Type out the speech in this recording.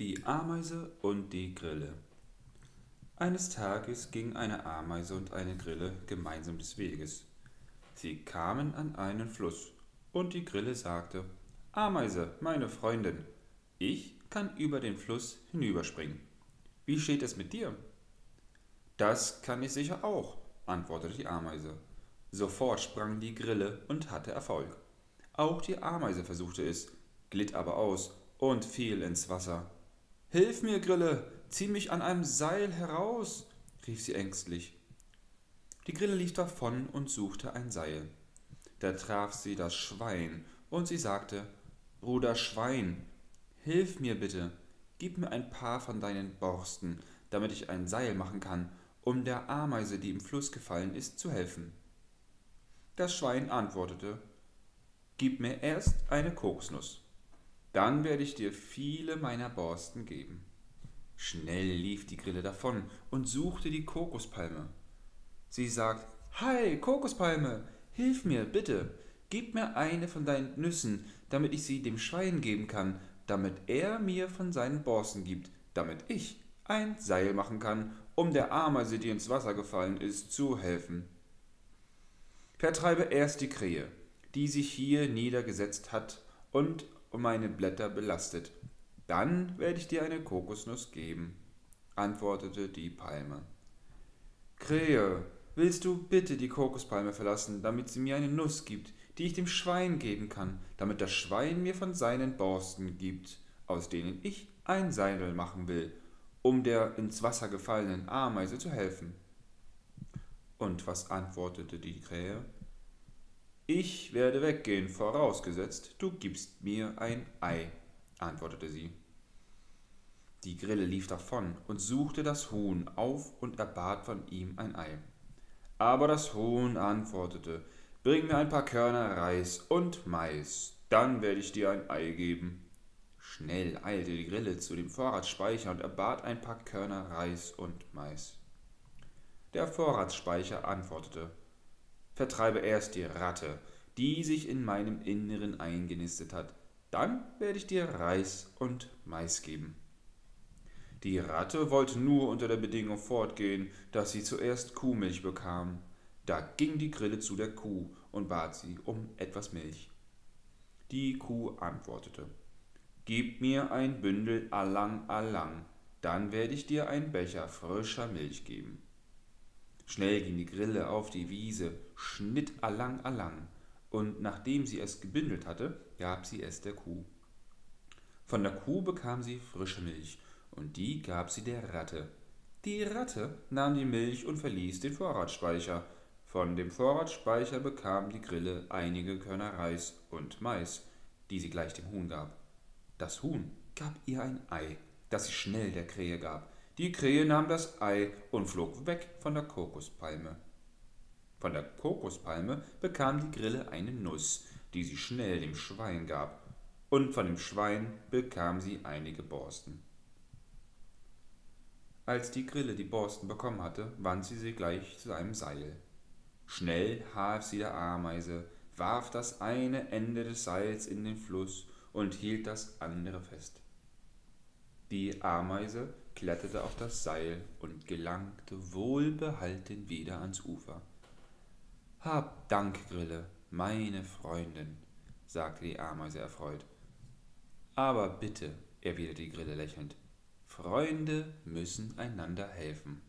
Die Ameise und die Grille. Eines Tages gingen eine Ameise und eine Grille gemeinsam des Weges. Sie kamen an einen Fluss, und die Grille sagte, Ameise, meine Freundin, ich kann über den Fluss hinüberspringen. Wie steht es mit dir? Das kann ich sicher auch, antwortete die Ameise. Sofort sprang die Grille und hatte Erfolg. Auch die Ameise versuchte es, glitt aber aus und fiel ins Wasser. Hilf mir, Grille, zieh mich an einem Seil heraus, rief sie ängstlich. Die Grille lief davon und suchte ein Seil. Da traf sie das Schwein, und sie sagte, Bruder Schwein, hilf mir bitte, gib mir ein paar von deinen Borsten, damit ich ein Seil machen kann, um der Ameise, die im Fluss gefallen ist, zu helfen. Das Schwein antwortete, Gib mir erst eine Kokosnuss. Dann werde ich dir viele meiner Borsten geben. Schnell lief die Grille davon und suchte die Kokospalme. Sie sagt, Hi, Kokospalme, hilf mir, bitte, gib mir eine von deinen Nüssen, damit ich sie dem Schwein geben kann, damit er mir von seinen Borsten gibt, damit ich ein Seil machen kann, um der Ameise, die ins Wasser gefallen ist, zu helfen. Vertreibe erst die Krähe, die sich hier niedergesetzt hat und und meine Blätter belastet. Dann werde ich dir eine Kokosnuss geben, antwortete die Palme. Krähe, willst du bitte die Kokospalme verlassen, damit sie mir eine Nuss gibt, die ich dem Schwein geben kann, damit das Schwein mir von seinen Borsten gibt, aus denen ich ein Seil machen will, um der ins Wasser gefallenen Ameise zu helfen. Und was antwortete die Krähe? Ich werde weggehen, vorausgesetzt, du gibst mir ein Ei, antwortete sie. Die Grille lief davon und suchte das Huhn auf und erbat von ihm ein Ei. Aber das Huhn antwortete, Bring mir ein paar Körner Reis und Mais, dann werde ich dir ein Ei geben. Schnell eilte die Grille zu dem Vorratsspeicher und erbat ein paar Körner Reis und Mais. Der Vorratsspeicher antwortete, Vertreibe erst die Ratte, die sich in meinem Inneren eingenistet hat. Dann werde ich dir Reis und Mais geben. Die Ratte wollte nur unter der Bedingung fortgehen, dass sie zuerst Kuhmilch bekam. Da ging die Grille zu der Kuh und bat sie um etwas Milch. Die Kuh antwortete, Gib mir ein Bündel Allang Allang, dann werde ich dir einen Becher frischer Milch geben. Schnell ging die Grille auf die Wiese, schnitt allang allang, und nachdem sie es gebündelt hatte, gab sie es der Kuh. Von der Kuh bekam sie frische Milch, und die gab sie der Ratte. Die Ratte nahm die Milch und verließ den Vorratsspeicher. Von dem Vorratsspeicher bekam die Grille einige Körner Reis und Mais, die sie gleich dem Huhn gab. Das Huhn gab ihr ein Ei, das sie schnell der Krähe gab, die Krähe nahm das Ei und flog weg von der Kokospalme. Von der Kokospalme bekam die Grille eine Nuss, die sie schnell dem Schwein gab, und von dem Schwein bekam sie einige Borsten. Als die Grille die Borsten bekommen hatte, wand sie sie gleich zu einem Seil. Schnell half sie der Ameise, warf das eine Ende des Seils in den Fluss und hielt das andere fest. Die Ameise kletterte auf das Seil und gelangte wohlbehalten wieder ans Ufer. Hab Dank, Grille, meine Freundin, sagte die Ameise erfreut. Aber bitte, erwiderte die Grille lächelnd, Freunde müssen einander helfen.